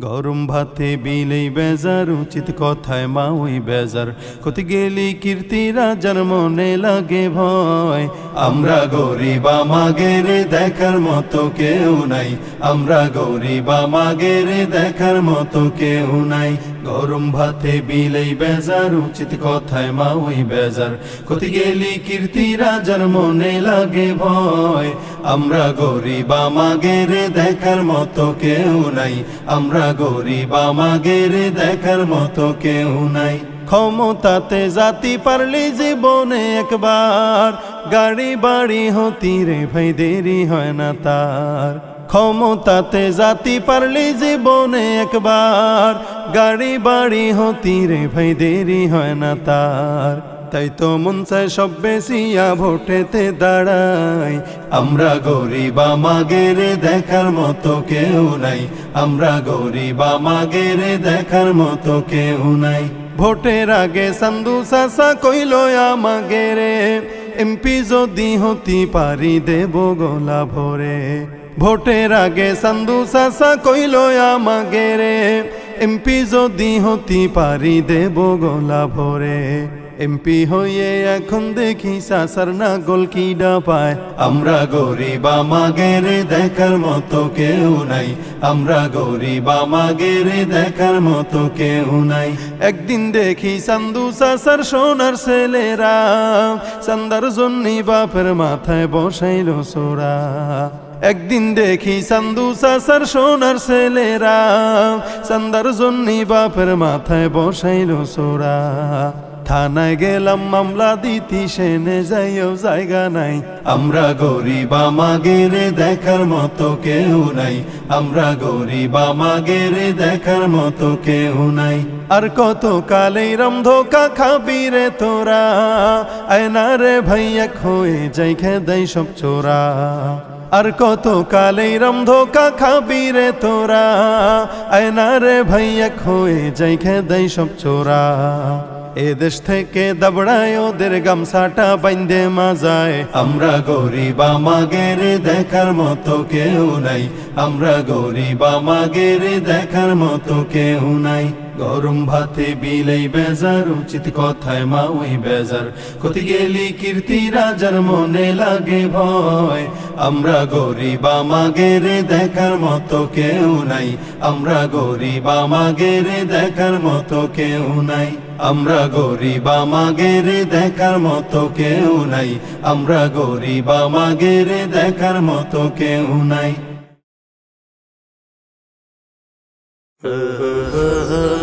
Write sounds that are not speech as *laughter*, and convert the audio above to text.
গরম ভাতে বিলেই বেজার, উচিত কথায় মা ওই বেজার। ক্ষতি গেলি কীর্তি রাজার মনে লাগে ভয়। আমরা গরিব, আমাগের দেখার মতো কেউ নাই। আমরা গরিব, আমাগের দেখার মতো কেউ নাই। গরম ভাতে বিলেই বেজার, উচিত কথায় মা ওই বেজার। কতি গেলি কীর্তি রাজার মনে লাগে ভয়। আমরা গরিব, আমাগের দেখার মতো কেউ নাই। আমরা গরিব, আমাগের দেখার মতো কেউ নাই। ক্ষমতাতে জাতি পারলি জীবনে একবার। গাড়ি বাড়ি হতি রে ভাই, দেরি হয় না তার। ক্ষমতাতে জাতি পারলি জীবনে একবার। গাড়ি বাড়ি হতি রে ভাই, দেরি হয় না তার। তাই তো মন চায় সব বেশিয়া ভোটেতে দাঁড়াই। আমরা গরিব, আমাগের দেখার মতো কেউ নাই। আমরা গরিব, আমাগের দেখার মতো কেউ নাই। ভোটের আগে সান্দু সাসা কইল আমাগে রে এমপি যদি হতি পারি দেব গোলা ভরে। ভোটের আগে সান্দু সাসা কইল আমাগে রে এমপি যদি হতি পারি দেব গোলা ভরে। এমপি হয়ে এখন দেখি সাসার না গোল কিডা পায়। আমরা গরিব, আমাগের দেখার মতো কেউ নাই। আমরা গরিব, আমাগের দেখার মতো কেউ নাই। একদিন দেখি সান্দু সাসার সোনার ছেলেরা, সান্দার জন্যই বাপের মাথায় বসাইল সোরা। একদিন দেখি সান্দু সাসার সোনার ছেলেরা, সান্দার জন্যই বাপের মাথায় বসাইল সোরা। থানায় গেলাম? মামলা দিতি সেনে যাইও, জায়গা নাই। আমরা গরিব, আমাগের দেখার মতো কেউ নাই। আমরা গরিব, আমাগের দেখার মতো কেউ নাই। আর কত কালে রম ধোকা খাবি রে তোরা? আয়না রে ভাইয়া হয়ে যাই, খেদাই সব চোরা। আর কত কালে রম ধোকা খাবি রে তোরা? আয়না রে ভাইয়া হয়ে যাই, খেদাই সব চোরা। এ দেশ থেকে দাবড়ায় ওদের গামছাটা বাইন্দে মাজায়। আমরা গরিব আমাগের দেখার মতো কেউ নাই। আমরা গরিব আমাগের দেখার মতো কেউ নাই। গরম ভাতে বিলেই বেজার, উচিত কথায় মা ওই বেজার। কতি গেলি কীর্তি রাজার মনে লাগে ভয়। আমরা গরিব, আমাগের দেখার মতো কেউ নাই। আমরা গরিব, আমাগের দেখার মতো কেউ নাই। আমরা গরিব, আমাগের দেখার মতো কেউ নাই। আমরা গরিব, আমাগের দেখার মতো কেউ নাই। *laughs*